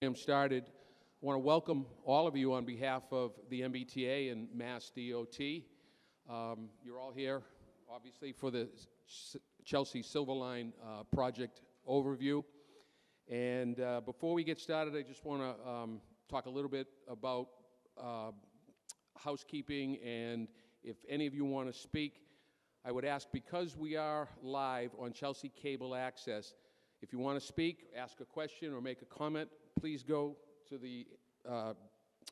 program started, I want to welcome all of you on behalf of the MBTA and Mass DOT. Um, You're all here, obviously, for the S- Chelsea Silver Line uh, project overview. And uh, before we get started, I just want to talk a little bit about uh, housekeeping, and if any of you want to speak, I would ask, because we are live on Chelsea Cable Access, if you want to speak, ask a question, or make a comment, please go to the uh,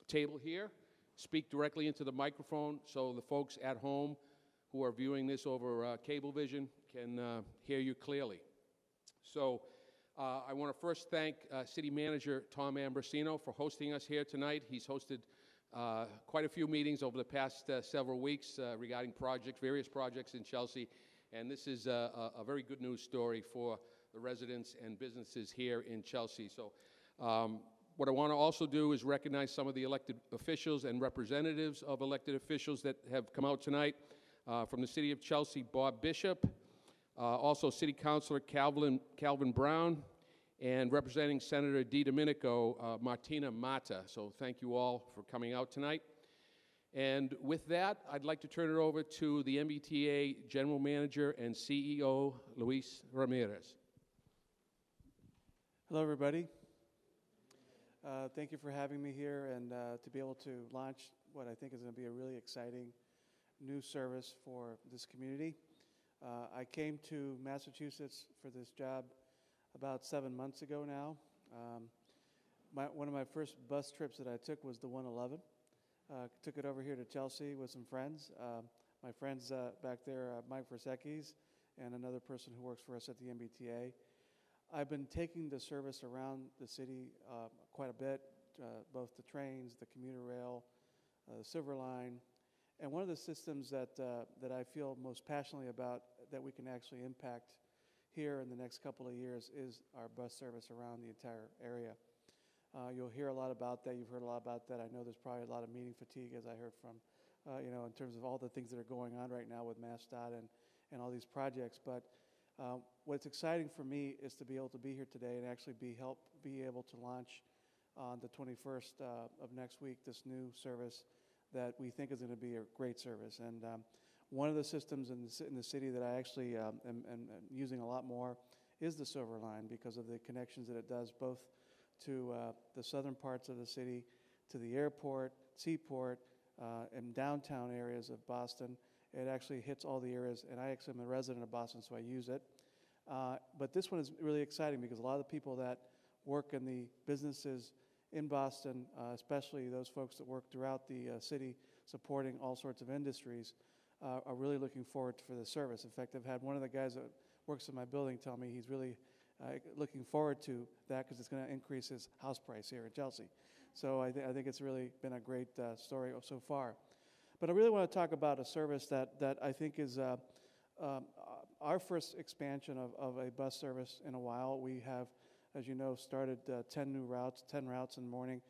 table here, speak directly into the microphone so the folks at home who are viewing this over uh, Cablevision can uh, hear you clearly. So uh, I want to first thank uh, City Manager Tom Ambrosino for hosting us here tonight. He's hosted uh, quite a few meetings over the past uh, several weeks regarding projects, various projects in Chelsea, and this is a, a, a very good news story for the residents and businesses here in Chelsea. So um, what I want to also do is recognize some of the elected officials and representatives of elected officials that have come out tonight. Uh, from the city of Chelsea, Bob Bishop, uh, also City Councilor Calvin, Calvin Brown, and representing Senator Di Domenico, uh, Martina Mata. So thank you all for coming out tonight. And with that, I'd like to turn it over to the MBTA General Manager and CEO, Luis Ramirez. Hello, everybody. Uh, thank you for having me here and uh, to be able to launch what I think is going to be a really exciting new service for this community. Uh, I came to Massachusetts for this job about seven months ago now. Um, my, one of my first bus trips that I took was the 111. Uh, took it over here to Chelsea with some friends. Uh, my friends uh, back there, uh, Mike Versekis, and another person who works for us at the MBTA. I've been taking the service around the city uh, quite a bit, uh, both the trains, the commuter rail, uh, the Silver Line, and one of the systems that uh, that I feel most passionately about that we can actually impact here in the next couple of years is our bus service around the entire area. Uh, you'll hear a lot about that. You've heard a lot about that. I know there's probably a lot of meeting fatigue, as I heard from, uh, you know, in terms of all the things that are going on right now with MassDOT and, and all these projects. But um, what's exciting for me is to be able to be here today and actually be help be able to launch on the 21st uh, of next week this new service that we think is going to be a great service. And um, one of the systems in the, in the city that I actually um, am, am, am, using a lot more is the Silver Line because of the connections that it does both to uh, the southern parts of the city, to the airport, seaport, uh, and downtown areas of Boston. It actually hits all the areas, and I actually am a resident of Boston, so I use it. Uh, but this one is really exciting because a lot of the people that work in the businesses in Boston, uh, especially those folks that work throughout the uh, city supporting all sorts of industries, uh, are really looking forward for the service. In fact, I've had one of the guys that works in my building tell me he's really uh, looking forward to that because it's going to increase his house price here in Chelsea. So I, th- I think it's really been a great uh, story so far. But I really want to talk about a service that, that I think is uh, um, our first expansion of, of a bus service in a while. We have, as you know, started uh, 10 new routes, 10 routes in the morning.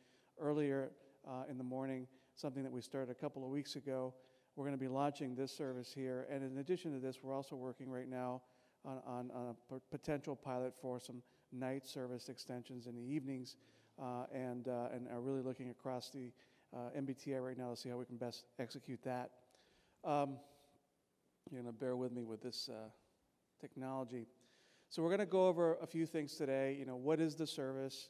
Earlier uh, in the morning, something that we started a couple of weeks ago, we're going to be launching this service here. And in addition to this, we're also working right now on, on, on a p- potential pilot for some night service extensions in the evenings uh, and, uh, and are really looking across the uh, MBTA right now to see how we can best execute that. Um, you're going to bear with me with this uh, technology. So we're going to go over a few things today. You know, what is the service?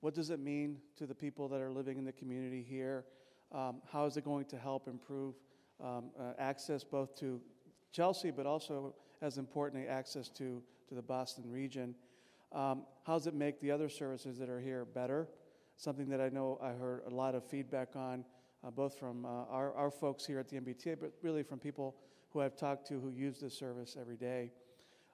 What does it mean to the people that are living in the community here? Um, how is it going to help improve um, uh, access both to Chelsea, but also, as importantly, access to, to the Boston region? Um, how does it make the other services that are here better? Something that I know I heard a lot of feedback on, uh, both from uh, our, our folks here at the MBTA, but really from people who I've talked to who use this service every day.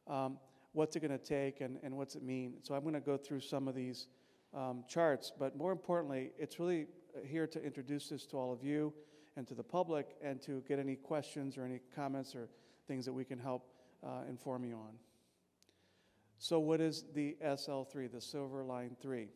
Um, what's it going to take and, and what's it mean? So I'm going to go through some of these um, charts, but more importantly, it's really here to introduce this to all of you and to the public and to get any questions or any comments or things that we can help uh, inform you on. So, what is the SL3, the Silver Line 3?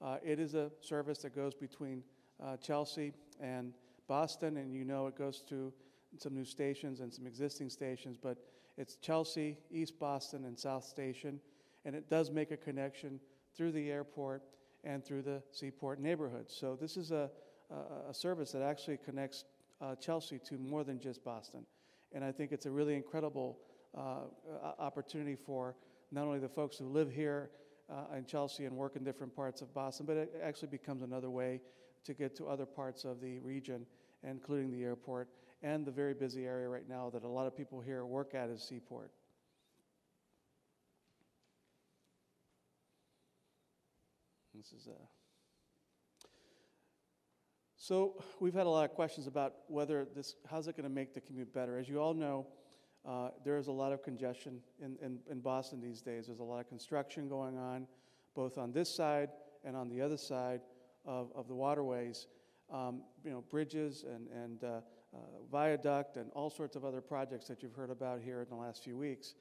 Uh, it is a service that goes between uh, Chelsea and Boston, and you know it goes to some new stations and some existing stations, but it's Chelsea, East Boston, and South Station, and it does make a connection through the airport and through the Seaport neighborhood. So this is a, a, a service that actually connects uh, Chelsea to more than just Boston. And I think it's a really incredible uh, opportunity for not only the folks who live here uh, in Chelsea and work in different parts of Boston, but it actually becomes another way to get to other parts of the region, including the airport and the very busy area right now that a lot of people here work at is Seaport. This is a. So we've had a lot of questions about whether this, how's it going to make the commute better? As you all know, uh, there is a lot of congestion in, in, in, Boston these days. There's a lot of construction going on, both on this side and on the other side of, of the waterways. Um, you know, bridges and, and uh, uh, viaduct and all sorts of other projects that you've heard about here in the last few weeks.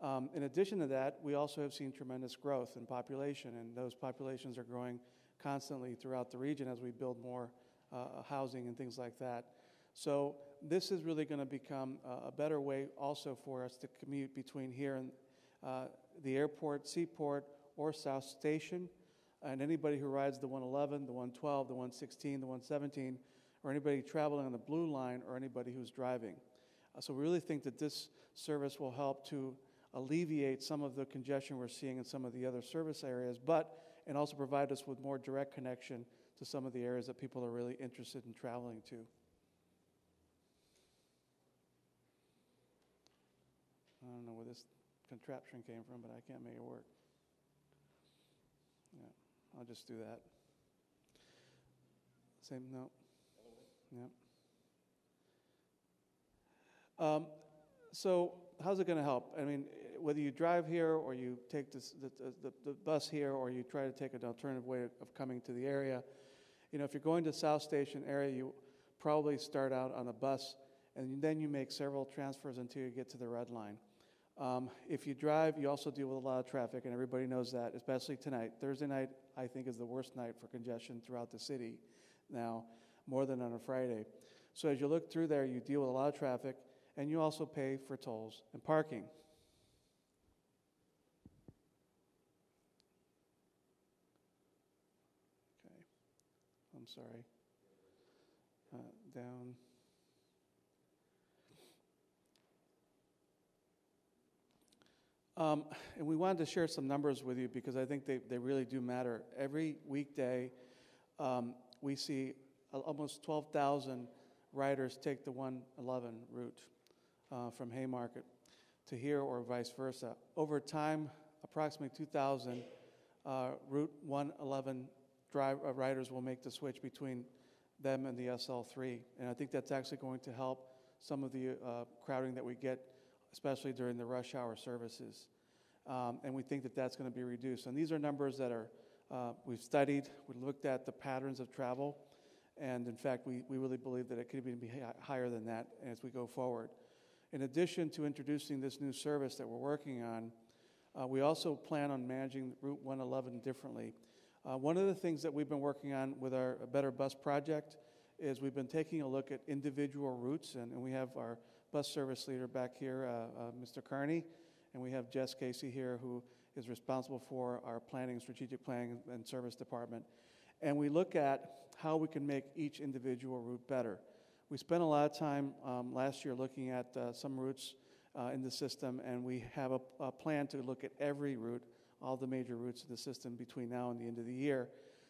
Um, in addition to that, we also have seen tremendous growth in population, and those populations are growing constantly throughout the region as we build more uh, housing and things like that. So this is really going to become a better way also for us to commute between here and uh, the airport, seaport, or South Station. And anybody who rides the 111, the 112, the 116, the 117, or anybody traveling on the blue line, or anybody who's driving. Uh, so we really think that this service will help to alleviate some of the congestion we're seeing in some of the other service areas, but and also provide us with more direct connection to some of the areas that people are really interested in traveling to. I don't know where this contraption came from, but I can't make it work. Yeah, I'll just do that. Same, no. Yeah. Um, so, how's it going to help? I mean, whether you drive here or you take this, the, the, the, bus here or you try to take an alternative way of coming to the area, you know, if you're going to South Station area, you probably start out on a bus and then you make several transfers until you get to the red line. Um, if you drive, you also deal with a lot of traffic, and everybody knows that, especially tonight. Thursday night, I think, is the worst night for congestion throughout the city now, more than on a Friday. So as you look through there, you deal with a lot of traffic, and you also pay for tolls and parking. Okay, I'm sorry. Uh, down. Um, and we wanted to share some numbers with you because I think they, they really do matter. Every weekday, um, we see almost 12,000 riders take the 111 route uh, from Haymarket to here or vice versa. Over time, approximately 2,000 uh, Route 111 drive, uh, riders will make the switch between them and the SL3. And I think that's actually going to help some of the uh, crowding that we get, especially during the rush hour services. Um, and we think that that's going to be reduced. And these are numbers that are uh, we've studied, we looked at the patterns of travel, and in fact, we, we really believe that it could even be higher than that as we go forward. In addition to introducing this new service that we're working on, uh, we also plan on managing Route 111 differently. Uh, one of the things that we've been working on with our Better Bus project is we've been taking a look at individual routes, and, and we have our bus service leader back here, uh, uh, Mr. Carney, and we have Jess Casey here, who is responsible for our planning, strategic planning, and service department. And we look at how we can make each individual route better. We spent a lot of time um, last year looking at uh, some routes uh, in the system, and we have a, a plan to look at every route all the major routes in the system between now and the end of the year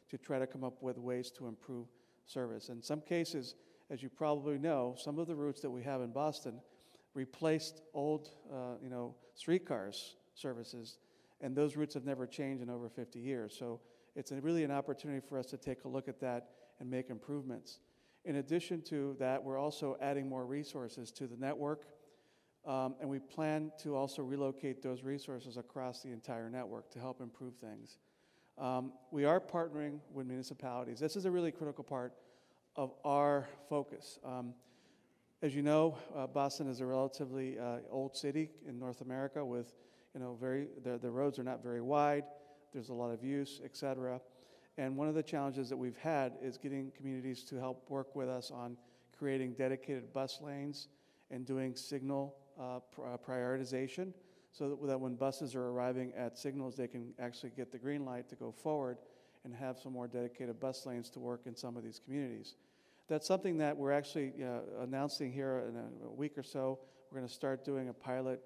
to try to come up with ways to improve service. In some cases, as you probably know, some of the routes that we have in Boston replaced old, uh, you know, streetcars services, and those routes have never changed in over 50 years. So it's a, really an opportunity for us to take a look at that and make improvements. In addition to that, we're also adding more resources to the network um, and we plan to also relocate those resources across the entire network to help improve things. Um, we are partnering with municipalities. This is a really critical part of our focus. Um, as you know, uh, Boston is a relatively uh, old city in North America with, you know, very, the, the roads are not very wide, there's a lot of use, et cetera. And one of the challenges that we've had is getting communities to help work with us on creating dedicated bus lanes and doing signal uh, uh, prioritization so that, that when buses are arriving at signals, they can actually get the green light to go forward and have some more dedicated bus lanes to work in some of these communities. That's something that we're actually uh, announcing here in a, a, week or so. We're going to start doing a pilot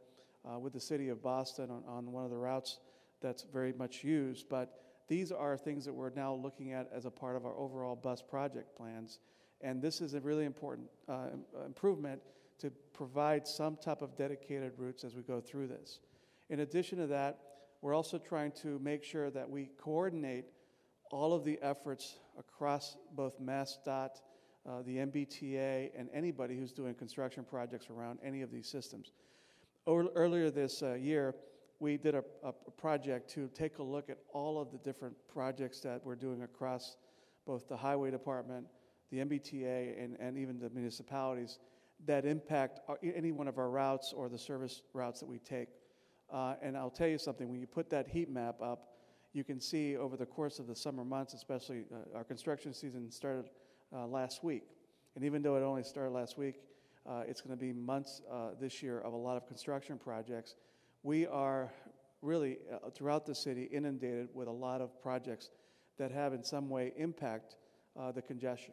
uh, with the city of Boston on, on one of the routes that's very much used. But these are things that we're now looking at as a part of our overall bus project plans. And this is a really important uh, improvement to provide some type of dedicated routes as we go through this. In addition to that, we're also trying to make sure that we coordinate all of the efforts across both MassDOT, uh, the MBTA, and anybody who's doing construction projects around any of these systems. Earlier this uh, year, we did a, a, project to take a look at all of the different projects that we're doing across both the highway department, the MBTA, and, and even the municipalities that impact our, any one of our routes or the service routes that we take. Uh, and I'll tell you something, when you put that heat map up, you can see over the course of the summer months, especially uh, our construction season started uh, last week. And even though it only started last week, uh, it's going to be months uh, this year of a lot of construction projects. We are really, uh, throughout the city, inundated with a lot of projects that have in some way impact the congestion.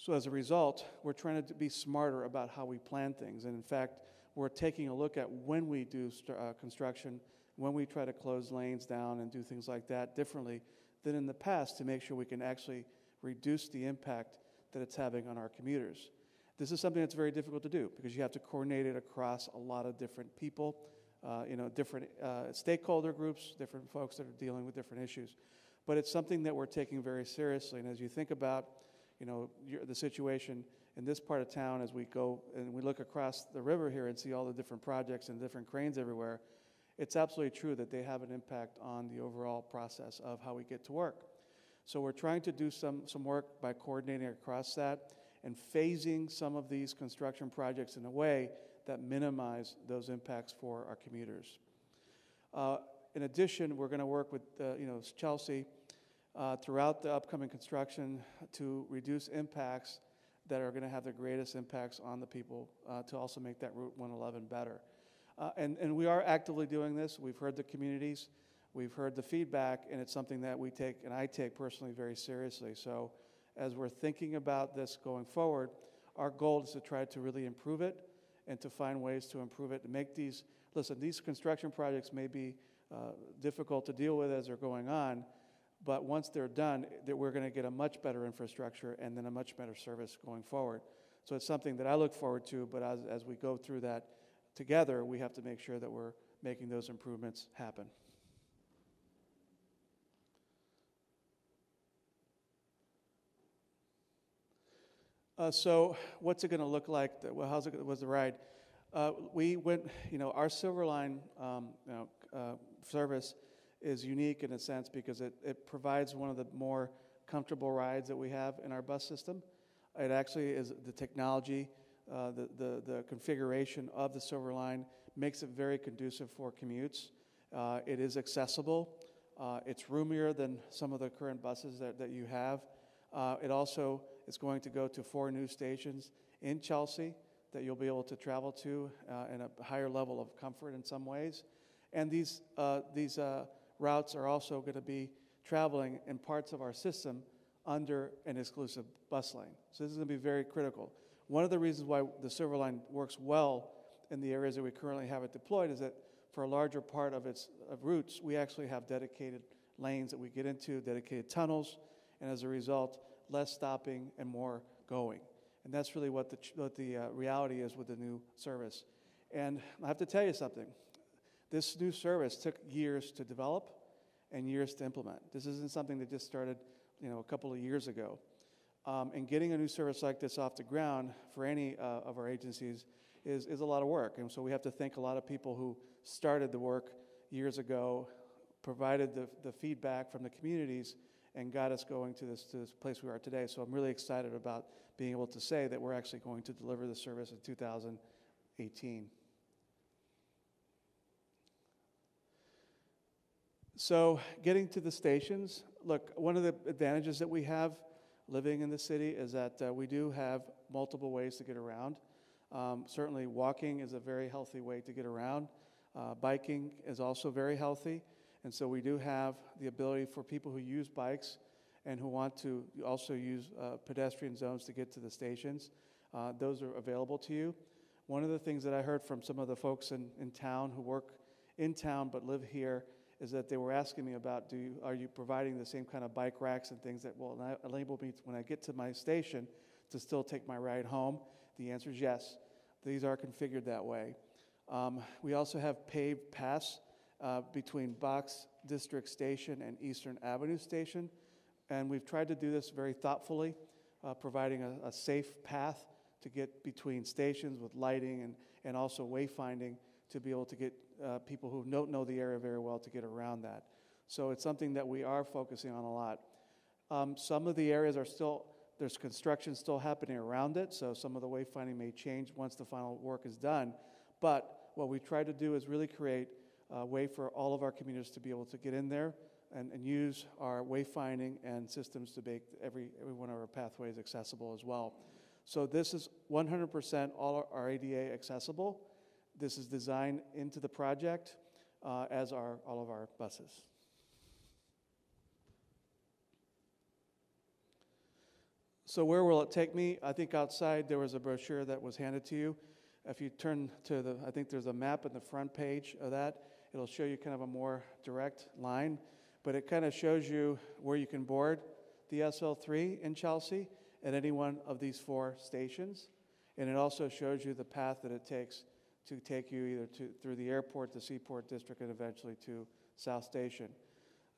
So, as a result, we're trying to be smarter about how we plan things. And in fact, we're taking a look at when we do uh, construction, when we try to close lanes down and do things like that differently than in the past to make sure we can actually reduce the impact that it's having on our commuters. This is something that's very difficult to do because you have to coordinate it across a lot of different people, uh, you know, different uh, stakeholder groups, different folks that are dealing with different issues. But it's something that we're taking very seriously. And as you think about you know, the situation in this part of town as we go and we look across the river here and see all the different projects and different cranes everywhere, it's absolutely true that they have an impact on the overall process of how we get to work. So we're trying to do some, some work by coordinating across that and phasing some of these construction projects in a way that minimize those impacts for our commuters. Uh, in addition, we're going to work with uh, you know Chelsea uh, throughout the upcoming construction to reduce impacts that are going to have the greatest impacts on the people uh, to also make that Route 111 better. Uh, and, and we are actively doing this. We've heard the communities, we've heard the feedback, and it's something that we take, and I take personally very seriously. So as we're thinking about this going forward, our goal is to try to really improve it and to find ways to improve it to make these, listen, these construction projects may be uh, difficult to deal with as they're going on, but once they're done, that we're going to get a much better infrastructure and then a much better service going forward. So it's something that I look forward to, but as, as we go through that together, we have to make sure that we're making those improvements happen. Uh, so, what's it going to look like? Well, how's it? Was the ride? Uh, we went. You know, our Silver Line um, you know, uh, service is unique in a sense because it, it provides one of the more comfortable rides that we have in our bus system. It actually is the technology, uh, the, the, the configuration of the Silver Line makes it very conducive for commutes. Uh, it is accessible. Uh, it's roomier than some of the current buses that, that you have. Uh, it also is going to go to four new stations in Chelsea that you'll be able to travel to uh, in a higher level of comfort in some ways. And these, uh, these routes are also going to be traveling in parts of our system under an exclusive bus lane. So this is going to be very critical. One of the reasons why the Silver Line works well in the areas that we currently have it deployed is that for a larger part of its of routes, we actually have dedicated lanes that we get into, dedicated tunnels, and as a result, less stopping and more going. And that's really what the, what the uh, reality is with the new service. And I have to tell you something this new service took years to develop and years to implement. This isn't something that just started, you know, a couple of years ago. Um, and getting a new service like this off the ground for any uh, of our agencies is, is a lot of work. And so we have to thank a lot of people who started the work years ago, provided the, the feedback from the communities, and got us going to this, to this place we are today. So I'm really excited about being able to say that we're actually going to deliver the service in 2018. So, getting to the stations, look, one of the advantages that we have living in the city is that uh, we do have multiple ways to get around. Um, certainly, walking is a very healthy way to get around. Uh, biking is also very healthy. And so we do have the ability for people who use bikes and who want to also use uh, pedestrian zones to get to the stations. Uh, those are available to you. One of the things that I heard from some of the folks in, in town who work in town but live here is that they were asking me about do you, are you providing the same kind of bike racks and things that will enable me when I get to my station to still take my ride home? The answer is yes. These are configured that way. Um, we also have paved paths uh, between Box District Station and Eastern Avenue Station, and we've tried to do this very thoughtfully, uh, providing a, a safe path to get between stations with lighting and, and also wayfinding to be able to get uh, people who don't know the area very well to get around that. So it's something that we are focusing on a lot. Um, some of the areas are still, there's construction still happening around it, so some of the wayfinding may change once the final work is done. But what we try to do is really create a way for all of our communities to be able to get in there and, and use our wayfinding and systems to make every, every one of our pathways accessible as well. So this is 100% all our ADA accessible. This is designed into the project, uh, as are all of our buses. So, where will it take me? I think outside there was a brochure that was handed to you. If you turn to the, I think there's a map in the front page of that. It'll show you kind of a more direct line, but it kind of shows you where you can board the SL3 in Chelsea at any one of these four stations. And it also shows you the path that it takes to take you either to, through the airport, the Seaport District, and eventually to South Station.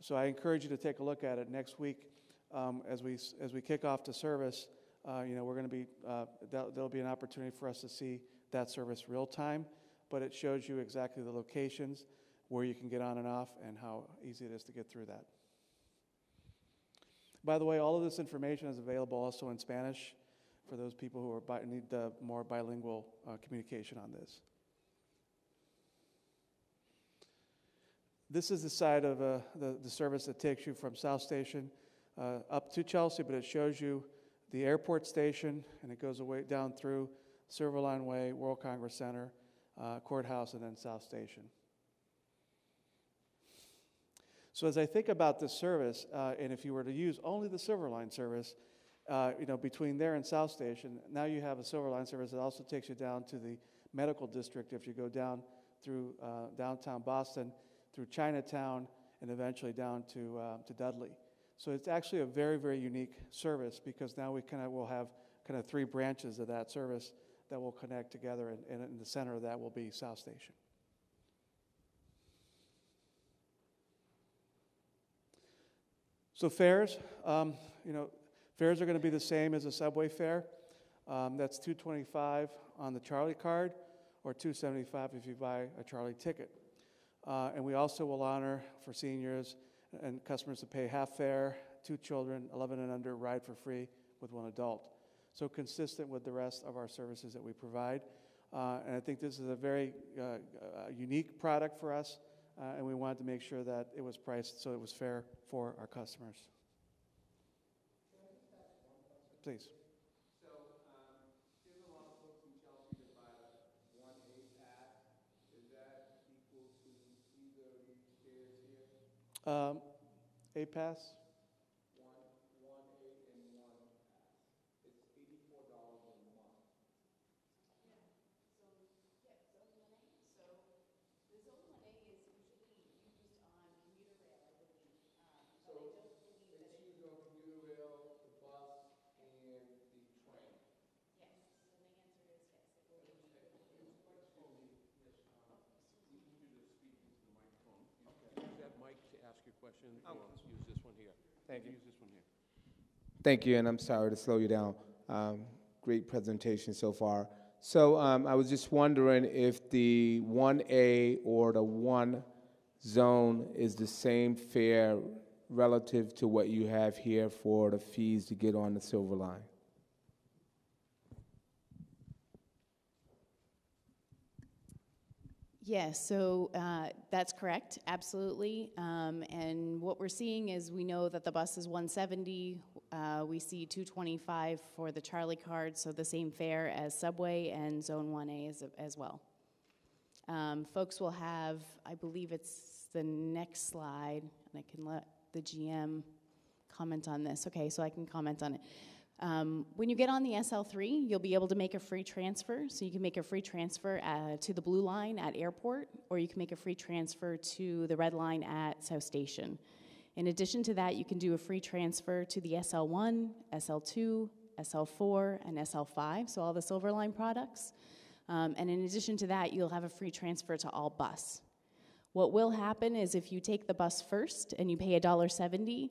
So I encourage you to take a look at it next week um, as we as we kick off the service. Uh, you know, we're going to be uh, there'll be an opportunity for us to see that service real time, but it shows you exactly the locations where you can get on and off and how easy it is to get through that. By the way, all of this information is available also in Spanish for those people who bi- need the more bilingual uh, communication on this. This is the side of uh, the, the service that takes you from South Station uh, up to Chelsea, but it shows you the airport station and it goes away down through Silverline Way, World Congress Center, uh, Courthouse, and then South Station. So as I think about this service, uh, and if you were to use only the Silver Line service, uh, you know, between there and South Station, now you have a Silver Line service that also takes you down to the medical district if you go down through uh, downtown Boston through Chinatown, and eventually down to, uh, to Dudley. So it's actually a very, very unique service because now we kind of will have kind of three branches of that service that will connect together, and, and in the center of that will be South Station. So fares, um, you know, fares are going to be the same as a subway fare. Um, that's 225 on the Charlie card, or 275 if you buy a Charlie ticket. Uh, and we also will honor for seniors and customers to pay half fare, two children, 11 and under, ride for free with one adult. So consistent with the rest of our services that we provide. Uh, and I think this is a very uh, uh unique product for us, uh, and we wanted to make sure that it was priced so it was fair for our customers. Please. Um, A pass? One, one A and one pass. It's eighty-four dollars a month. Yeah, so, yeah, zone one A, so the zone one A is usually used on commuter rail, I believe. Um, but I don't believe that It's it, used on commuter rail, the bus, and the train. yes, so the answer is yes, I believe. Use that mic to ask your question, or use this one here. Thank you. Use this one here. Thank you, and I'm sorry to slow you down. Um, great presentation so far. So um, I was just wondering if the 1A or the 1 zone is the same fare relative to what you have here for the fees to get on the Silver Line. Yes, so uh, that's correct, absolutely. Um, and what we're seeing is we know that the bus is 170. Uh, we see 225 for the Charlie card, so the same fare as Subway and Zone 1A as, as well. Um, folks will have, I believe it's the next slide, and I can let the GM comment on this. Okay, so I can comment on it. Um, when you get on the SL3, you'll be able to make a free transfer. So you can make a free transfer uh, to the blue line at airport, or you can make a free transfer to the red line at South Station. In addition to that, you can do a free transfer to the SL1, SL2, SL4, and SL5, so all the Silver Line products. Um, and in addition to that, you'll have a free transfer to all bus. What will happen is if you take the bus first and you pay $1.70,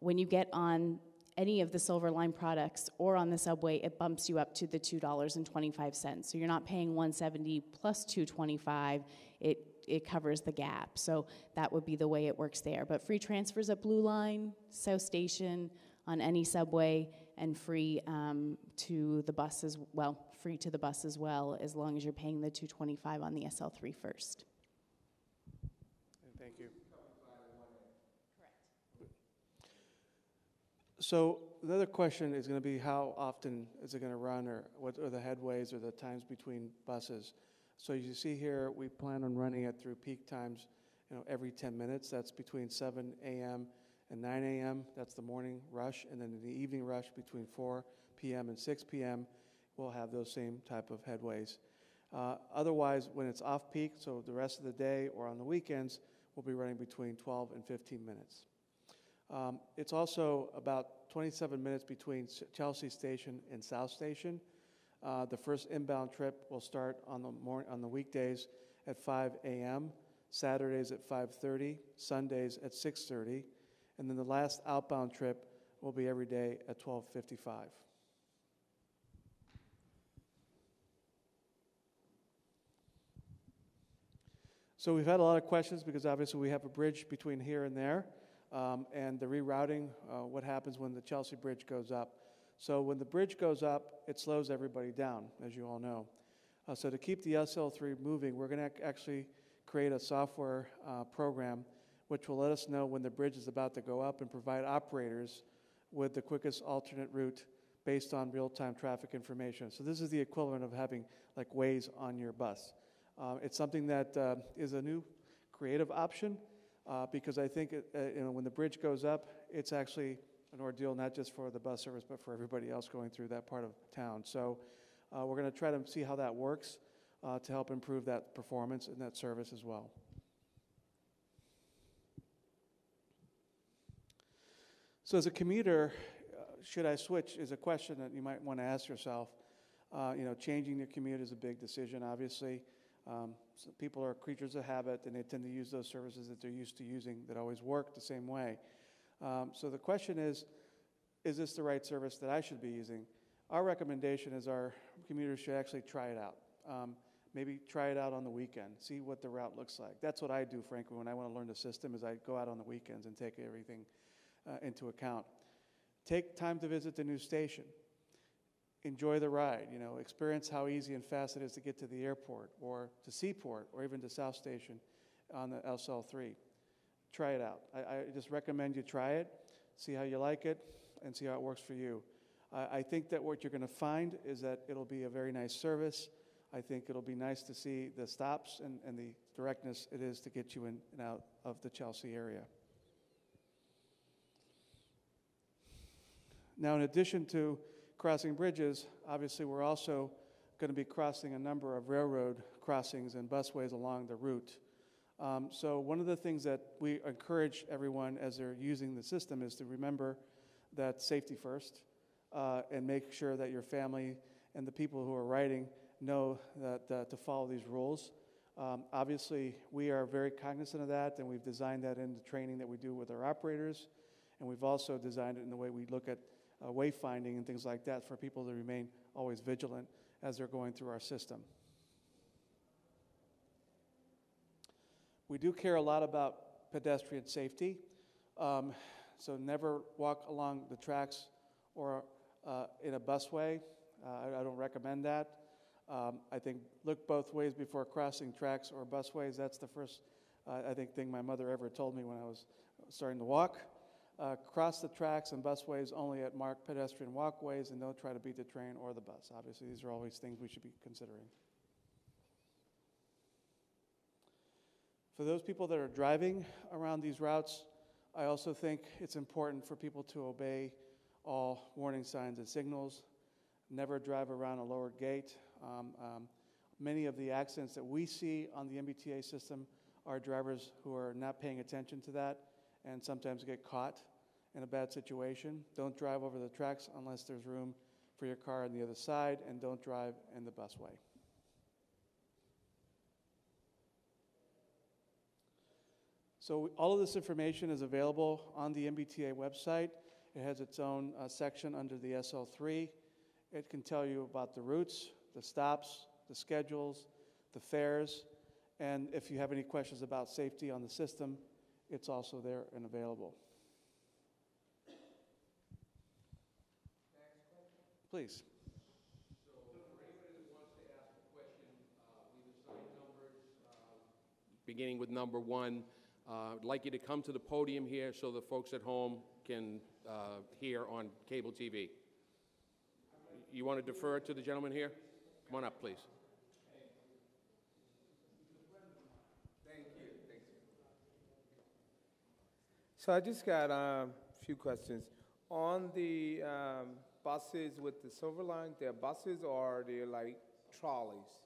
when you get on any of the Silver Line products or on the subway, it bumps you up to the $2.25. So you're not paying 170 plus 225. It it covers the gap. So that would be the way it works there. But free transfers at Blue Line, South Station, on any subway, and free um, to the bus as well. Free to the bus as well, as long as you're paying the 225 on the SL3 first. Thank you. So the other question is going to be how often is it going to run, or what are the headways or the times between buses? So you see here, we plan on running it through peak times, you know, every 10 minutes. That's between 7 a.m. and 9 a.m. That's the morning rush, and then the evening rush between 4 p.m. and 6 p.m. We'll have those same type of headways. Uh, otherwise, when it's off peak, so the rest of the day or on the weekends, we'll be running between 12 and 15 minutes. Um, it's also about 27 minutes between Chelsea Station and South Station. Uh, the first inbound trip will start on the on the weekdays at 5 a.m., Saturdays at 5:30, Sundays at 6:30, and then the last outbound trip will be every day at 12:55. So we've had a lot of questions because obviously we have a bridge between here and there, um, and the rerouting. Uh, what happens when the Chelsea Bridge goes up? So when the bridge goes up, it slows everybody down, as you all know. Uh, so to keep the SL3 moving, we're going to actually create a software uh, program which will let us know when the bridge is about to go up and provide operators with the quickest alternate route based on real-time traffic information. So this is the equivalent of having like Waze on your bus. Uh, it's something that uh, is a new creative option uh, because I think it, uh, you know, when the bridge goes up, it's actually an ordeal not just for the bus service, but for everybody else going through that part of town. So uh, we're going to try to see how that works uh, to help improve that performance and that service as well. So as a commuter, uh, should I switch is a question that you might want to ask yourself. Uh, you know, changing your commute is a big decision, obviously. Um, so people are creatures of habit, and they tend to use those services that they're used to using that always work the same way. Um, so the question is, is this the right service that I should be using? Our recommendation is our commuters should actually try it out. Um, maybe try it out on the weekend, see what the route looks like. That's what I do, frankly, when I want to learn the system is I go out on the weekends and take everything uh, into account. Take time to visit the new station. Enjoy the ride, you know, experience how easy and fast it is to get to the airport or to Seaport or even to South Station on the SL3 try it out. I, I, just recommend you try it, see how you like it, and see how it works for you. I, I think that what you're going to find is that it'll be a very nice service. I think it'll be nice to see the stops and, and the directness it is to get you in and out of the Chelsea area. Now, in addition to crossing bridges, obviously we're also going to be crossing a number of railroad crossings and busways along the route. Um, so one of the things that we encourage everyone as they're using the system is to remember that safety first uh, and make sure that your family and the people who are riding know that uh, to follow these rules. Um, obviously, we are very cognizant of that, and we've designed that in the training that we do with our operators, and we've also designed it in the way we look at uh, wayfinding and things like that for people to remain always vigilant as they're going through our system. We do care a lot about pedestrian safety. Um, so never walk along the tracks or uh, in a busway. Uh, I, I, don't recommend that. Um, I think look both ways before crossing tracks or busways. That's the first, uh, I think, thing my mother ever told me when I was starting to walk. Uh, cross the tracks and busways only at marked pedestrian walkways, and don't try to beat the train or the bus. Obviously, these are always things we should be considering. For those people that are driving around these routes, I also think it's important for people to obey all warning signs and signals. Never drive around a lower gate. Um, um, many of the accidents that we see on the MBTA system are drivers who are not paying attention to that and sometimes get caught in a bad situation. Don't drive over the tracks unless there's room for your car on the other side, and don't drive in the busway. So all of this information is available on the MBTA website. It has its own uh, section under the SL3. It can tell you about the routes, the stops, the schedules, the fares, and if you have any questions about safety on the system, it's also there and available. Please. beginning with number one. Uh, I'd like you to come to the podium here so the folks at home can uh, hear on cable TV. You want to defer to the gentleman here? Come on up, please. So I just got um, a few questions. On the um, buses with the Silver Line, they're buses or they're like trolleys?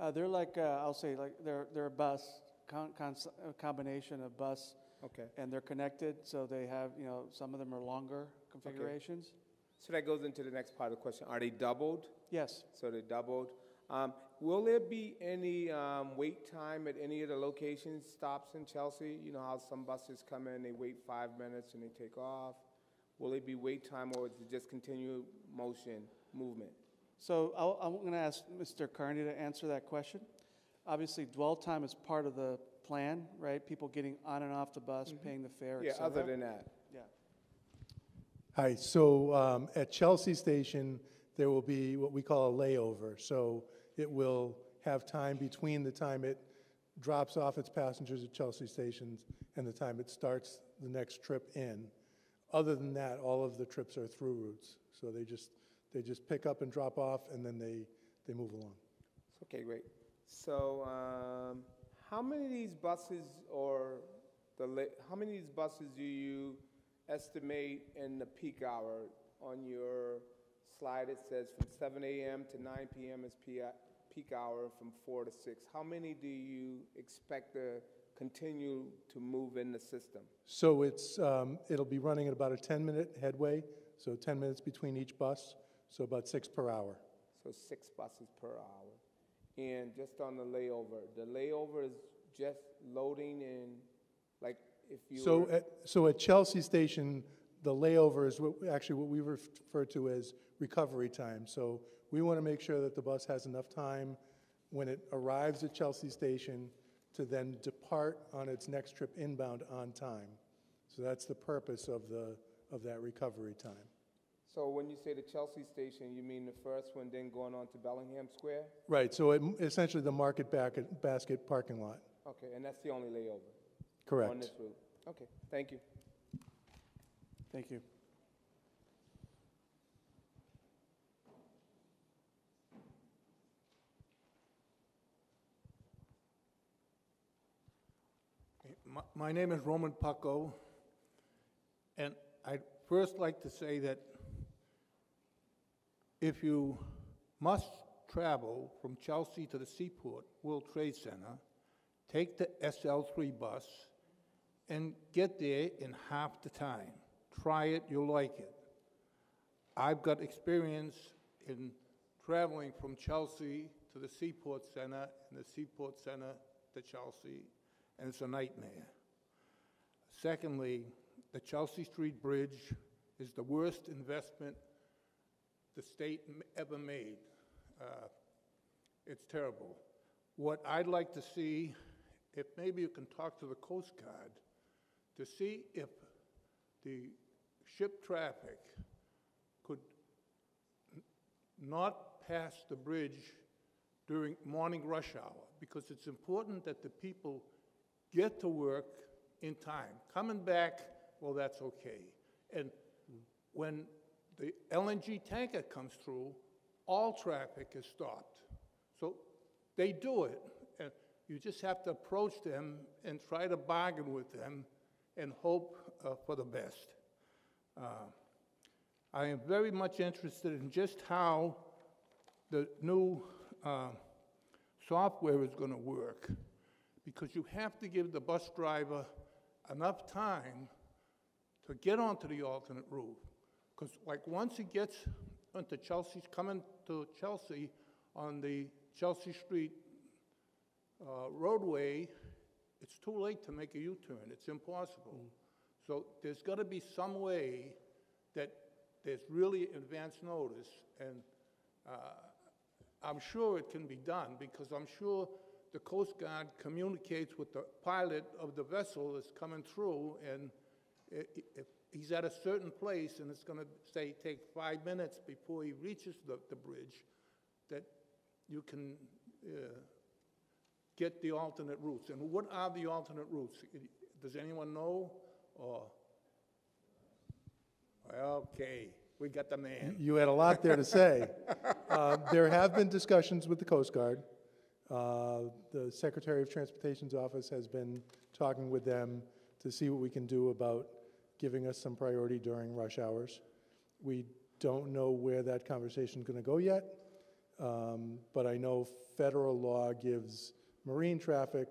Uh, they're like, uh, I'll say, like, they're, they're a bus, con- cons- a combination of bus, Okay. and they're connected, so they have, you know, some of them are longer configurations. So that goes into the next part of the question. Are they doubled? Yes, So they doubled. Um, will there be any um, wait time at any of the locations, stops in Chelsea? You know how some buses come in, they wait five minutes and they take off. Will it be wait time or is it just continued motion, movement? so I'll, I'm going to ask Mr. Carney to answer that question. Obviously, dwell time is part of the plan, right? People getting on and off the bus, paying the fare, et Yeah, other than that. Yeah. Hi, so um, at Chelsea Station, there will be what we call a layover. So it will have time between the time it drops off its passengers at Chelsea stations and the time it starts the next trip in. Other than that, all of the trips are through routes. So they just, they just pick up and drop off and then they, they move along. Okay, great. So, um, how many of these buses or the, how many of these buses do you estimate in the peak hour? On your slide, it says from seven AM to nine PM is peak hour, from four to six. How many do you expect to continue to move in the system? So it's, um, it'll be running at about a 10-minute headway, so 10 minutes between each bus, so about six per hour. So six buses per hour. And just on the layover, the layover is just loading and, like, if you So were- at, so at Chelsea Station, the layover is what, actually what we refer to as recovery time. So we want to make sure that the bus has enough time when it arrives at Chelsea Station to then depart on its next trip inbound on time. So that's the purpose of the, of that recovery time. So when you say the Chelsea station, you mean the first one then going on to Bellingham Square? Right, so it, essentially the market basket parking lot, Okay, and that's the only layover Correct. on correct. this route? Okay, thank you. Thank you. My- name is Roman Pucko, and I'd first like to say that if you must travel from Chelsea to the Seaport World Trade Center, take the SL3 bus and get there in half the time. Try it, you'll like it. I've got experience in traveling from Chelsea to the Seaport Center and the Seaport Center to Chelsea, and it's a nightmare. Secondly, the Chelsea Street Bridge is the worst investment the state ever made. Uh, It's terrible. What I'd like to see, if maybe you can talk to the Coast Guard, to see if the ship traffic could not pass the bridge during morning rush hour, because it's important that the people get to work in time. Coming back, well, that's okay. And when the LNG tanker comes through, all traffic is stopped. So they do it. And You just have to approach them and try to bargain with them and hope uh, for the best. Uh, I am very much interested in just how the new uh, software is going to work because you have to give the bus driver enough time to get onto the alternate route. Because like once he gets onto Chelsea's, coming to Chelsea on the Chelsea Street uh, roadway, it's too late to make a U-turn. It's impossible. So there's got to be some way that there's really advance notice, and uh, I'm sure it can be done because I'm sure the Coast Guard communicates with the pilot of the vessel that's coming through, and if he's at a certain place and it's going to say take five minutes before he reaches the, the bridge, that you can uh, get the alternate routes. And what are the alternate routes? Does anyone know? Or okay, we got the man. You had a lot there to say. Uh, There have been discussions with the Coast Guard. Uh, The Secretary of Transportation's office has been talking with them to see what we can do about giving us some priority during rush hours. We don't know where that conversation's going to go yet, um, but I know federal law gives marine traffic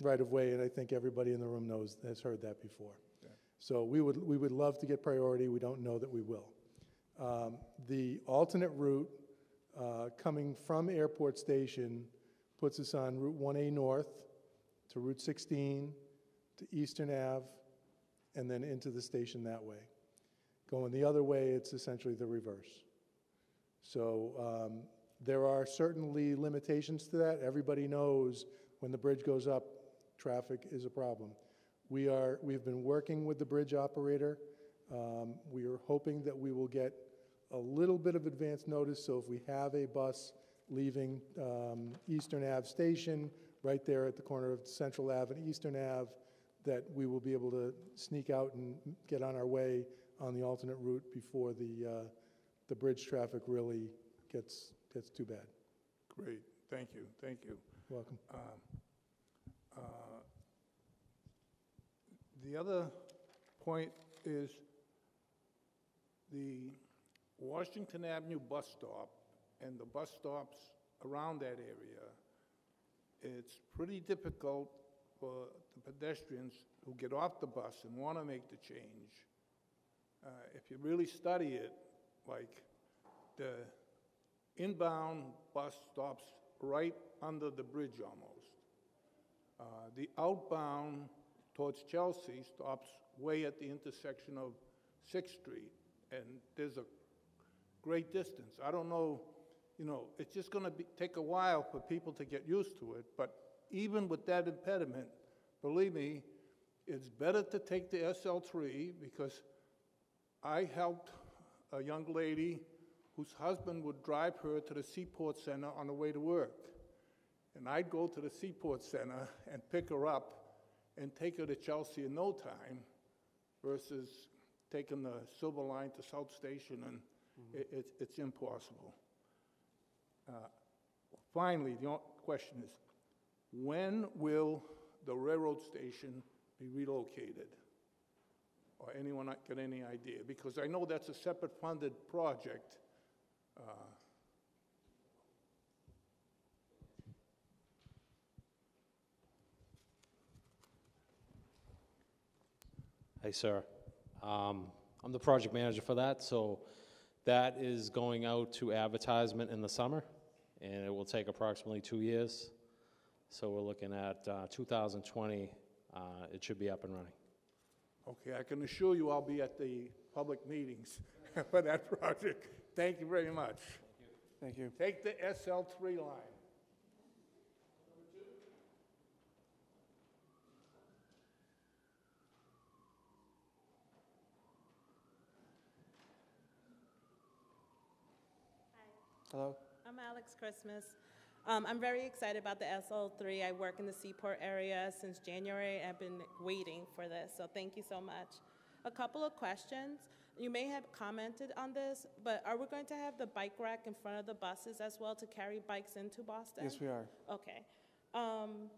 right-of-way, and I think everybody in the room knows, has heard that before. So we would, we would love to get priority, we don't know that we will. Um, The alternate route uh, coming from Airport Station puts us on Route 1A North to Route 16 to Eastern Ave, and then into the station that way. Going the other way, it's essentially the reverse. So um, there are certainly limitations to that. Everybody knows when the bridge goes up, traffic is a problem. We are, we've been working with the bridge operator. Um, We are hoping that we will get a little bit of advance notice, so if we have a bus leaving um, Eastern Ave Station, right there at the corner of Central Ave and Eastern Ave, that we will be able to sneak out and get on our way on the alternate route before the, uh, the bridge traffic really gets, gets too bad. Great, thank you, thank you. Welcome. Uh, The other point is the Washington Avenue bus stop and the bus stops around that area, it's pretty difficult for the pedestrians who get off the bus and want to make the change. Uh, If you really study it, like, the inbound bus stops right under the bridge almost. Uh, The outbound towards Chelsea stops way at the intersection of Sixth Street, and there's a great distance. I don't know, you know, it's just gonna take a while for people to get used to it, but even with that impediment, believe me, it's better to take the SL3, because I helped a young lady whose husband would drive her to the Seaport Center on the way to work. And I'd go to the Seaport Center and pick her up and take her to Chelsea in no time versus taking the Silver Line to South Station, and it, it's, it's impossible. Uh, Finally, the question is, when will the railroad station be relocated? Or anyone got any idea? Because I know that's a separate funded project. Uh, Hey, sir. Um, I'm the project manager for that, so that is going out to advertisement in the summer, and it will take approximately two years. So we're looking at uh, 2020, uh, it should be up and running. Okay, I can assure you I'll be at the public meetings for that project. Thank you very much. Thank you. Take the SL3 line. Hello? I'm Alex Christmas. Um, I'm very excited about the SL3. I work in the Seaport area since January. I've been waiting for this, so thank you so much. A couple of questions. You may have commented on this, but are we going to have the bike rack in front of the buses as well to carry bikes into Boston? Yes, we are. Okay. Um,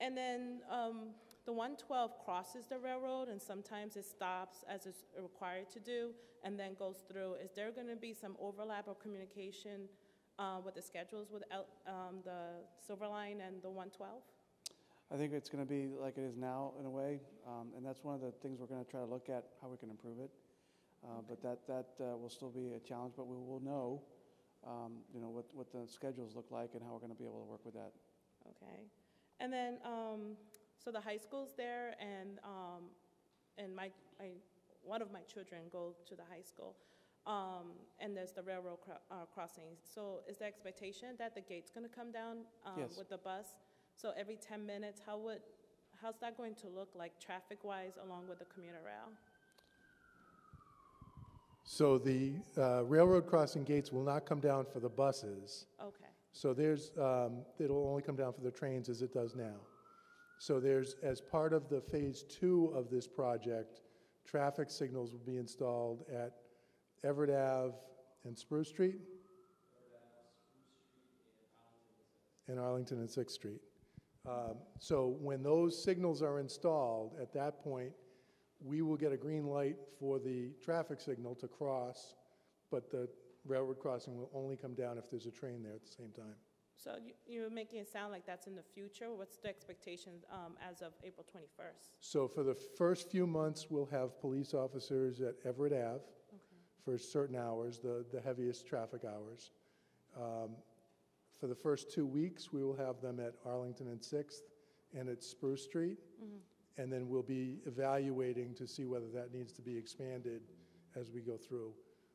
and then um, the 112 crosses the railroad, and sometimes it stops as it's required to do, and then goes through. Is there going to be some overlap or communication uh, with the schedules with um, the Silver Line and the 112? I think it's going to be like it is now in a way, um, and that's one of the things we're going to try to look at how we can improve it. Uh, But that, that uh, will still be a challenge, but we will know, um, you know, what, what the schedules look like and how we're going to be able to work with that. Okay. And then, um, so the high school's there, and, um, and my, I, one of my children go to the high school. Um, and there's the railroad cro- uh, crossing. So is the expectation that the gate's gonna come down, um, Yes. with the bus? So every ten minutes, how would, how's that going to look like traffic-wise along with the commuter rail? So the uh, railroad crossing gates will not come down for the buses. Okay, So there's, um, it'll only come down for the trains as it does now. So there's, as part of the phase two of this project, traffic signals will be installed at Everett Ave and Spruce Street. And Arlington and Sixth Street. Um, So when those signals are installed, at that point, we will get a green light for the traffic signal to cross, but the railroad crossing will only come down if there's a train there at the same time. So you, you're making it sound like that's in the future. What's the expectation, um, as of April twenty-first? So for the first few months, we'll have police officers at Everett Ave for certain hours, the, the heaviest traffic hours. Um, For the first two weeks, we will have them at Arlington and Sixth and at Spruce Street. And then we'll be evaluating to see whether that needs to be expanded as we go through.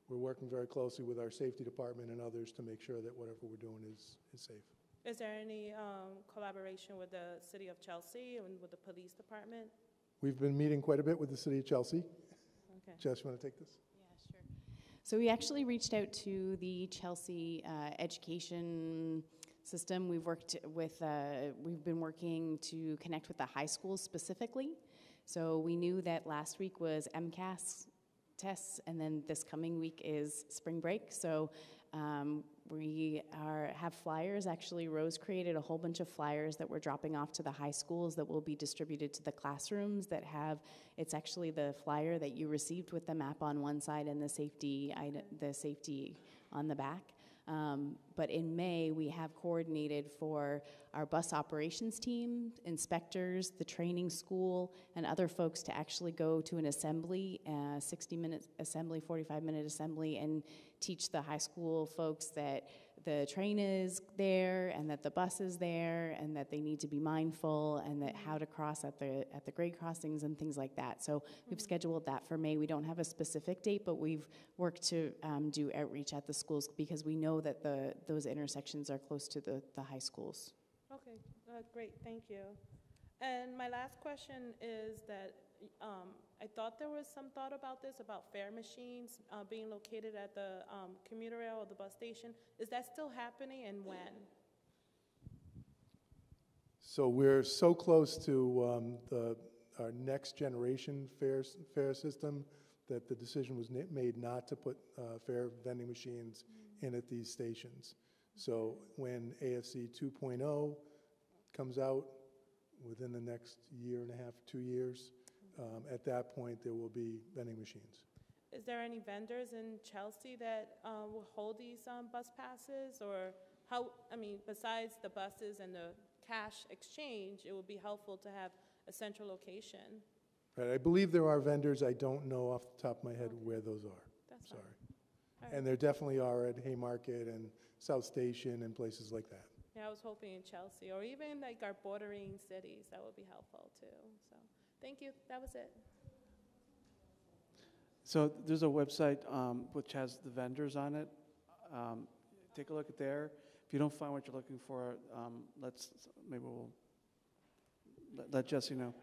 We're working very closely with our safety department and others to make sure that whatever we're doing is, is safe. Is there any um, collaboration with the city of Chelsea and with the police department? We've been meeting quite a bit with the city of Chelsea. Okay. Jess, you want to take this? Yeah, sure. So we actually reached out to the Chelsea uh, education system. We've worked with, uh, we've been working to connect with the high schools specifically. So we knew that last week was MCAS tests, and then this coming week is spring break. So um, we are have flyers. Actually, Rose created a whole bunch of flyers that we're dropping off to the high schools that will be distributed to the classrooms. That have it's actually the flyer that you received with the map on one side and the safety the safety on the back. Um, but in May, we have coordinated for our bus operations team, inspectors, the training school, and other folks to actually go to an assembly, uh, 60 minute assembly, 45 minute assembly, and teach the high school folks that the train is there and that the bus is there and that they need to be mindful and that how to cross at the at the grade crossings and things like that. So we've scheduled that for May. We don't have a specific date, but we've worked to um, do outreach at the schools because we know that the those intersections are close to the, the high schools. Okay, uh, great, thank you. And my last question is that um, I thought there was some thought about this, about fare machines uh, being located at the um, commuter rail or the bus station. Is that still happening and when? So we're so close to um, the, our next generation fare, fare system that the decision was made not to put uh, fare vending machines in at these stations. So when AFC 2.0 comes out within the next year and a half, two years, um, at that point, there will be vending machines. Is there any vendors in Chelsea that uh, will hold these um, bus passes? Or how, I mean, besides the buses and the cash exchange, it would be helpful to have a central location. Right, I believe there are vendors, I don't know off the top of my head where those are. That's. Sorry. Right. And there definitely are at Haymarket and South Station and places like that. Yeah, I was hoping in Chelsea or even like our bordering cities, that would be helpful too. So, thank you. That was it. So there's a website um, which has the vendors on it. Um, Take a look at there. If you don't find what you're looking for, um, let's, maybe we'll, let- let Jesse know.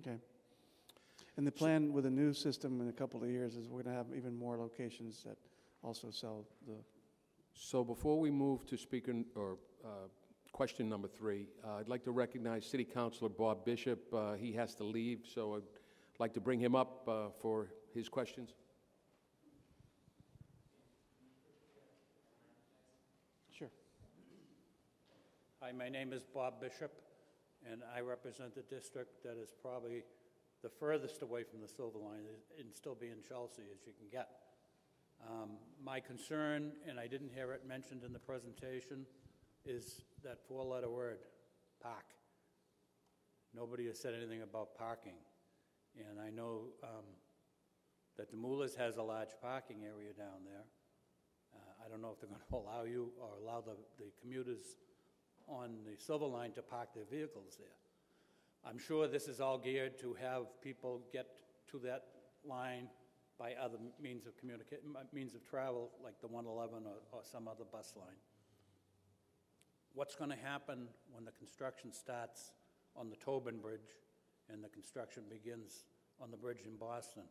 Okay. And the plan with the new system in a couple of years is we're going to have even more locations that also sell the So before we move to speaker, n- or uh, question number three, uh, I'd like to recognize City Councilor Bob Bishop. Uh, He has to leave, so I'd like to bring him up uh, for his questions. Sure. Hi, my name is Bob Bishop, and I represent the district that is probably the furthest away from the Silver Line and still be in Chelsea as you can get. Um, My concern, and I didn't hear it mentioned in the presentation, is that four-letter word, park. Nobody has said anything about parking. And I know um, that the Moolers has a large parking area down there. Uh, I don't know if they're going to allow you or allow the the commuters on the Silver Line to park their vehicles there. I'm sure this is all geared to have people get to that line by other means of communica, means of travel, like the 111 or, or some other bus line. What's going to happen when the construction starts on the Tobin Bridge and the construction begins on the bridge in Boston?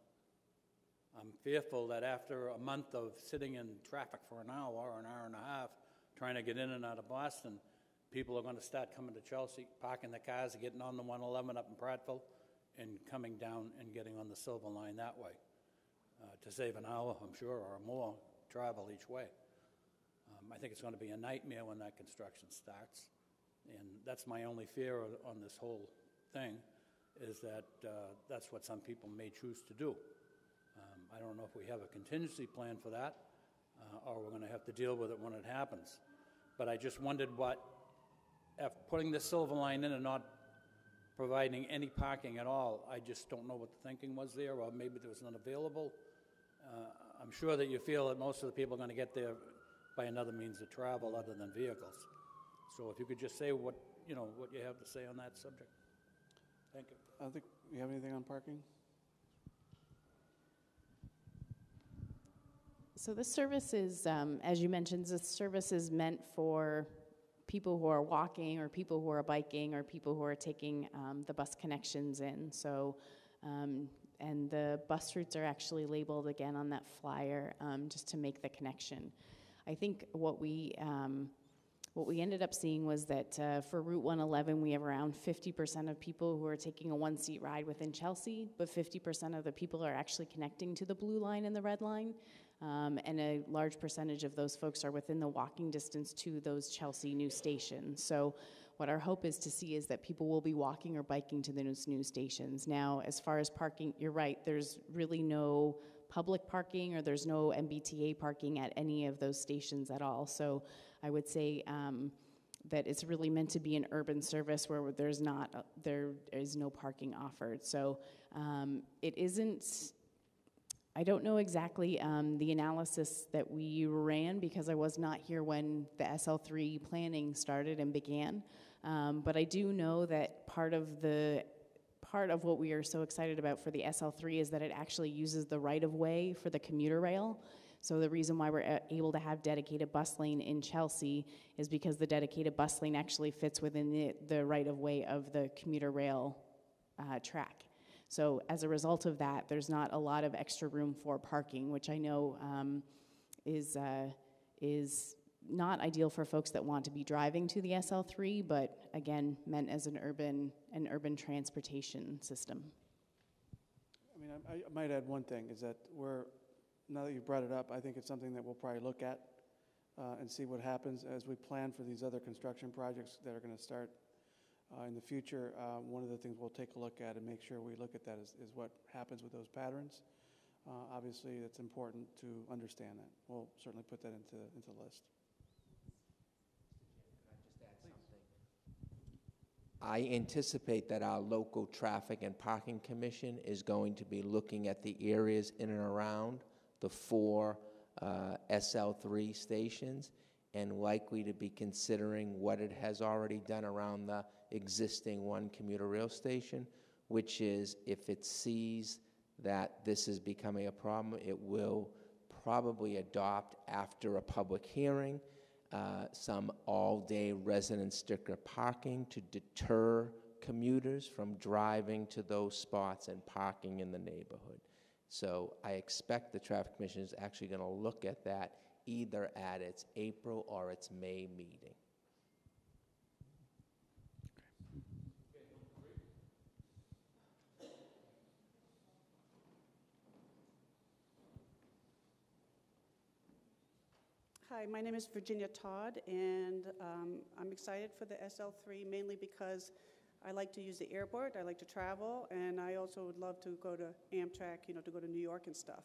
I'm fearful that after a month of sitting in traffic for an hour or an hour and a half, trying to get in and out of Boston, people are going to start coming to Chelsea, parking their cars, getting on the 111 up in Prattville, and coming down and getting on the Silver Line that way, uh, to save an hour, I'm sure, or more travel each way. Um, I think it's going to be a nightmare when that construction starts, and that's my only fear on- on this whole thing, is that uh, that's what some people may choose to do. Um, I don't know if we have a contingency plan for that, uh, or we're going to have to deal with it when it happens. But I just wondered what, if putting the silver line in and not providing any parking at all, I just don't know what the thinking was there, or maybe there was none available. Uh, I'm sure that you feel that most of the people are going to get there by another means of travel other than vehicles. So if you could just say what, you know, what you have to say on that subject. Thank you. I don't think, you have anything on parking? So this service is, um, as you mentioned, this service is meant for people who are walking or people who are biking or people who are taking um, the bus connections in. So, um, and the bus routes are actually labeled again on that flyer um, just to make the connection. I think what we um, what we ended up seeing was that uh, for Route 111, we have around 50% of people who are taking a one seat ride within Chelsea, but 50% of the people are actually connecting to the blue line and the red line. Um, and a large percentage of those folks are within the walking distance to those Chelsea new stations. So, what our hope is to see is that people will be walking or biking to those new stations. Now, as far as parking, you're right, there's really no public parking or there's no MBTA parking at any of those stations at all. So, I would say um, that it's really meant to be an urban service where there's not, there is no parking offered. So, um, it isn't I don't know exactly um, the analysis that we ran because I was not here when the SL3 planning started and began. Um, but I do know that part of the part of what we are so excited about for the SL3 is that it actually uses the right of way for the commuter rail. So the reason why we're able to have dedicated bus lane in Chelsea is because the dedicated bus lane actually fits within the, the right of way of the commuter rail uh, track. So as a result of that, there's not a lot of extra room for parking, which I know um, is uh, is not ideal for folks that want to be driving to the SL3, but again, meant as an urban an urban transportation system. I mean, I, I might add one thing, is that we're, now that you brought it up, I think it's something that we'll probably look at uh, and see what happens as we plan for these other construction projects that are going to start uh, in the future. Uh, One of the things we'll take a look at and make sure we look at that is, is what happens with those patterns. Uh, Obviously, it's important to understand that. We'll certainly put that into, into the list. I anticipate that our local traffic and parking commission is going to be looking at the areas in and around the four uh, SL3 stations and likely to be considering what it has already done around the existing one commuter rail station, which is if it sees that this is becoming a problem, it will probably adopt after a public hearing uh, some all-day resident sticker parking to deter commuters from driving to those spots and parking in the neighborhood. So I expect the traffic commission is actually going to look at that either at its April or its May meeting. Hi, my name is Virginia Todd, and um, I'm excited for the SL3 mainly because I like to use the airport, I like to travel, and I also would love to go to Amtrak, you know, to go to New York and stuff.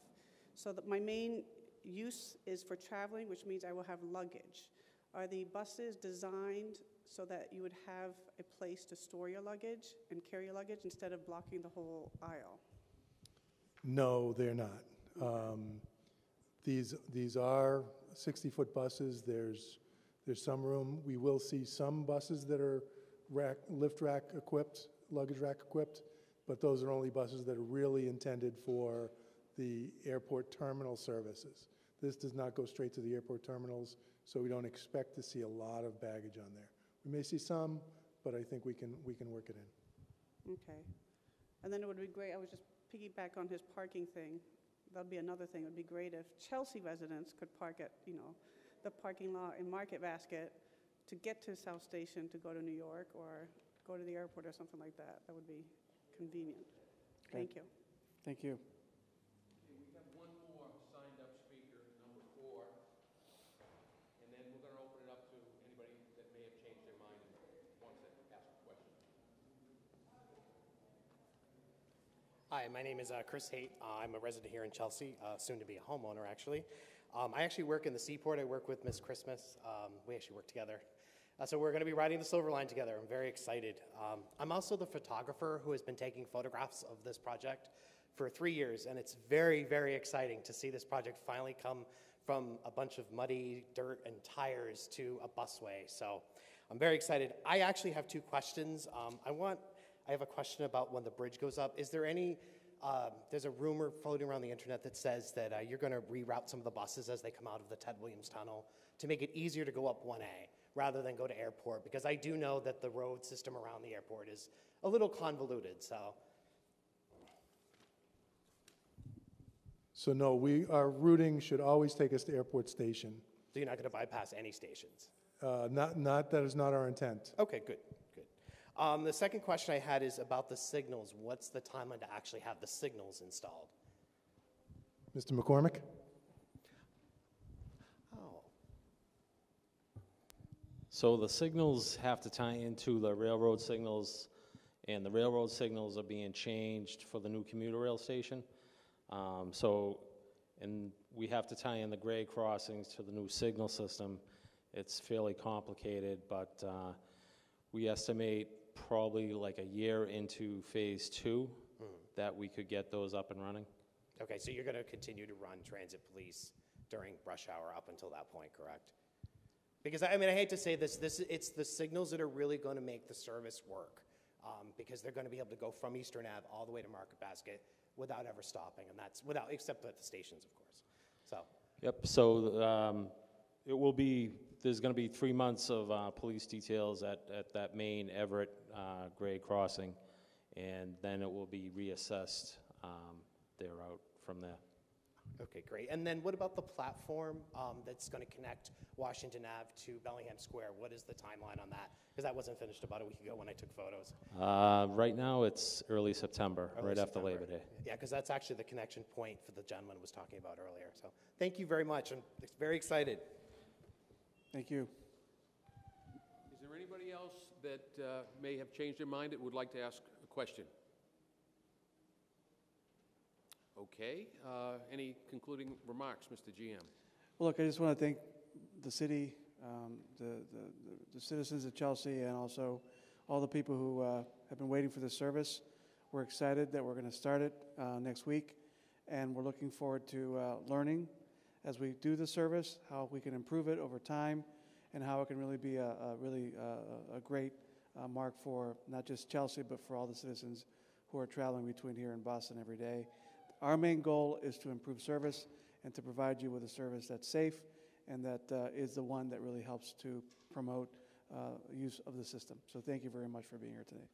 So my main use is for traveling, which means I will have luggage. Are the buses designed so that you would have a place to store your luggage and carry your luggage instead of blocking the whole aisle? No, they're not. Um, These, these are 60-foot buses. There's, there's some room. We will see some buses that are rack, lift rack equipped, luggage rack equipped, but those are only buses that are really intended for the airport terminal services. This does not go straight to the airport terminals, so we don't expect to see a lot of baggage on there. We may see some, but I think we can, we can work it in. Okay. And then it would be great, I was just piggyback on his parking thing. That'd be another thing. It would be great if Chelsea residents could park at, you know, the parking lot in Market Basket to get to South Station to go to New York or go to the airport or something like that. That would be convenient. Thank you. Thank you. Okay, we have one more signed up speaker, number four. And then we're going to open it up to anybody that may have changed their mind and wants to ask a question. Hi, my name is uh, Chris Haight. Uh, I'm a resident here in Chelsea, uh, soon to be a homeowner, actually. Um, I actually work in the seaport. I work with Miss Christmas. Um, we actually work together. Uh, so we're going to be riding the Silver Line together. I'm very excited. Um, I'm also the photographer who has been taking photographs of this project for three years, and it's very, very exciting to see this project finally come from a bunch of muddy dirt and tires to a busway. So I'm very excited. I actually have two questions. Um, I want I have a question about when the bridge goes up. Is there any, um, there's a rumor floating around the internet that says that uh, you're going to reroute some of the buses as they come out of the Ted Williams Tunnel to make it easier to go up 1A rather than go to airport, because I do know that the road system around the airport is a little convoluted, so. So no, we, our routing should always take us to Airport Station. So you're not going to bypass any stations? Uh, Not, not, that is not our intent. Okay, good, good. Um, the second question I had is about the signals. What's the timeline to actually have the signals installed? Mr. McCormick? Oh, So the signals have to tie into the railroad signals, and the railroad signals are being changed for the new commuter rail station. Um, So, and we have to tie in the grade crossings to the new signal system. It's fairly complicated, but uh, we estimate probably like a year into phase two that we could get those up and running. okay, so you're going to continue to run transit police during rush hour up until that point, correct? Because, I mean, I hate to say this, this, it's the signals that are really going to make the service work, um, because they're going to be able to go from Eastern Ave all the way to Market Basket without ever stopping, and that's, without, except at the stations, of course. So, Yep, so um, it will be, there's going to be three months of uh, police details at, at that main Everett uh, grade crossing, and then it will be reassessed um, there out from there. okay, great. And then what about the platform um, that's going to connect Washington Ave to Bellingham Square? What is the timeline on that? Because that wasn't finished about a week ago when I took photos. Uh, Right now, it's early September, Early right after Labor Day. Yeah, because that's actually the connection point for the gentleman was talking about earlier. So thank you very much. I'm very excited. Thank you. Is there anybody else that uh, may have changed their mind that would like to ask a question? Okay, uh, any concluding remarks, Mr. GM? Well, look, I just want to thank the city, um, the, the, the citizens of Chelsea, and also all the people who uh, have been waiting for this service. We're excited that we're going to start it uh, next week, and we're looking forward to uh, learning as we do the service how we can improve it over time, and how it can really be a, a really uh, a great uh, mark for not just Chelsea, but for all the citizens who are traveling between here and Boston every day. Our main goal is to improve service and to provide you with a service that's safe and that uh, is the one that really helps to promote uh, use of the system. So thank you very much for being here today.